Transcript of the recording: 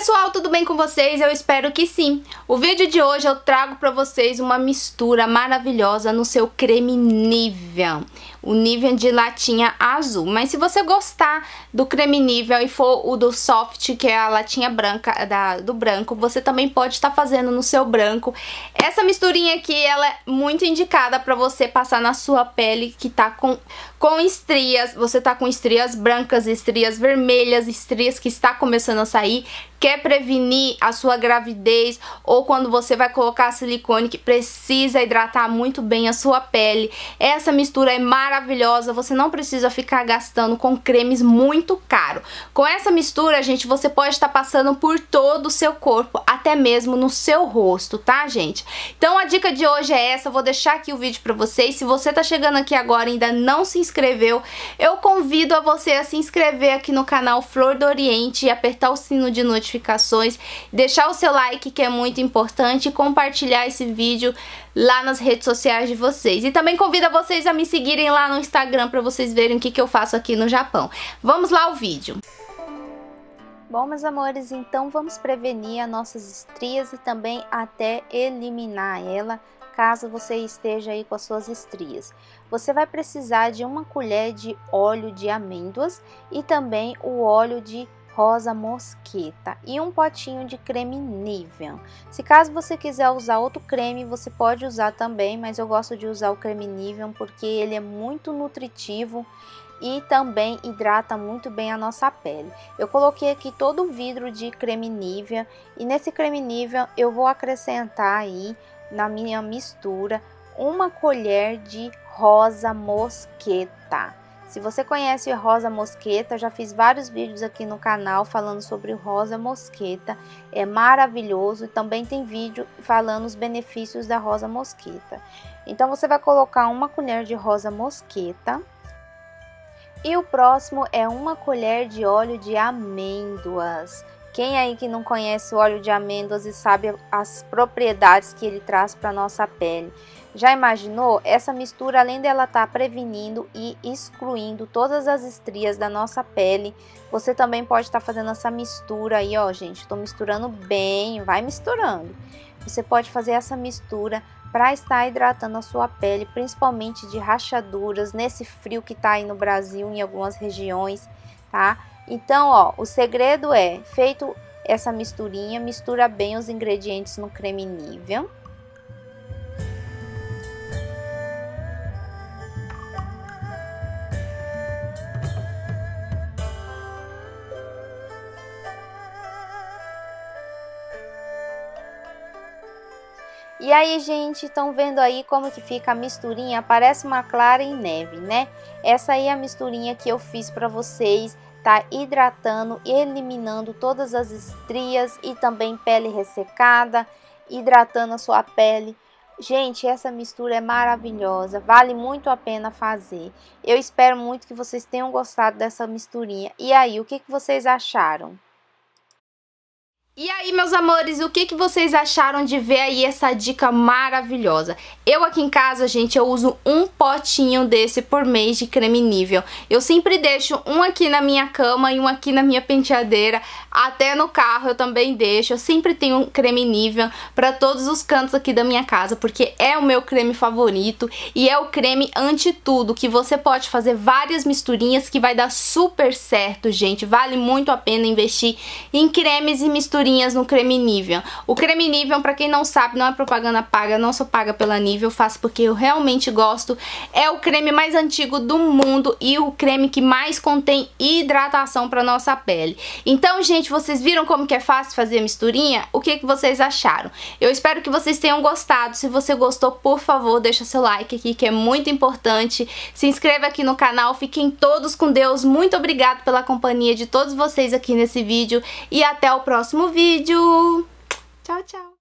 pessoal, tudo bem com vocês? Eu espero que sim. O vídeo de hoje eu trago para vocês uma mistura maravilhosa no seu creme Nivea. O Nivea de latinha azul. Mas se você gostar do creme Nivea e for o do soft, que é a latinha branca da, do branco, você também pode estar tá fazendo no seu branco. Essa misturinha aqui, ela é muito indicada para você passar na sua pele que tá com, com estrias. Você tá com estrias brancas, estrias vermelhas, estrias que está começando a sair quer prevenir a sua gravidez ou quando você vai colocar silicone que precisa hidratar muito bem a sua pele. Essa mistura é maravilhosa, você não precisa ficar gastando com cremes muito caro. Com essa mistura, gente, você pode estar passando por todo o seu corpo, até mesmo no seu rosto, tá, gente? Então a dica de hoje é essa, eu vou deixar aqui o vídeo pra vocês. Se você tá chegando aqui agora e ainda não se inscreveu, eu convido a você a se inscrever aqui no canal Flor do Oriente e apertar o sino de notificações, deixar o seu like que é muito importante e compartilhar esse vídeo lá nas redes sociais de vocês. E também convido vocês a me seguirem lá no Instagram para vocês verem o que, que eu faço aqui no Japão. Vamos lá ao vídeo. Bom, meus amores, então vamos prevenir as nossas estrias e também até eliminar ela caso você esteja aí com as suas estrias. Você vai precisar de uma colher de óleo de amêndoas e também o óleo de rosa mosqueta e um potinho de creme Nivea. Se caso você quiser usar outro creme, você pode usar também, mas eu gosto de usar o creme Nivea porque ele é muito nutritivo e também hidrata muito bem a nossa pele. Eu coloquei aqui todo o vidro de creme Nivea e nesse creme Nivea eu vou acrescentar aí na minha mistura uma colher de rosa mosqueta. Se você conhece rosa mosqueta, já fiz vários vídeos aqui no canal falando sobre rosa mosqueta. É maravilhoso e também tem vídeo falando os benefícios da rosa mosqueta. Então você vai colocar uma colher de rosa mosqueta. E o próximo é uma colher de óleo de amêndoas. Quem aí que não conhece o óleo de amêndoas e sabe as propriedades que ele traz para nossa pele? Já imaginou? Essa mistura, além dela estar tá prevenindo e excluindo todas as estrias da nossa pele, você também pode estar tá fazendo essa mistura aí, ó, gente. Estou misturando bem, vai misturando. Você pode fazer essa mistura para estar hidratando a sua pele, principalmente de rachaduras, nesse frio que está aí no Brasil, em algumas regiões, tá? Então, ó, o segredo é, feito essa misturinha, mistura bem os ingredientes no creme Nivea E aí, gente, estão vendo aí como que fica a misturinha? Parece uma clara em neve, né? Essa aí é a misturinha que eu fiz para vocês. Tá hidratando, eliminando todas as estrias e também pele ressecada, hidratando a sua pele. Gente, essa mistura é maravilhosa, vale muito a pena fazer. Eu espero muito que vocês tenham gostado dessa misturinha. E aí, o que, que vocês acharam? E aí, meus amores, o que, que vocês acharam de ver aí essa dica maravilhosa? Eu aqui em casa, gente, eu uso um potinho desse por mês de creme nível. Eu sempre deixo um aqui na minha cama e um aqui na minha penteadeira. Até no carro eu também deixo. Eu sempre tenho um creme nível para todos os cantos aqui da minha casa, porque é o meu creme favorito e é o creme anti-tudo, que você pode fazer várias misturinhas que vai dar super certo, gente. Vale muito a pena investir em cremes e misturinhas no creme Nivea. O creme Nivea, pra quem não sabe, não é propaganda paga, não sou paga pela Nivea, eu faço porque eu realmente gosto. É o creme mais antigo do mundo e o creme que mais contém hidratação pra nossa pele. Então, gente, vocês viram como que é fácil fazer a misturinha? O que, que vocês acharam? Eu espero que vocês tenham gostado. Se você gostou, por favor, deixa seu like aqui, que é muito importante. Se inscreva aqui no canal. Fiquem todos com Deus. Muito obrigado pela companhia de todos vocês aqui nesse vídeo. E até o próximo vídeo vídeo. Tchau, tchau.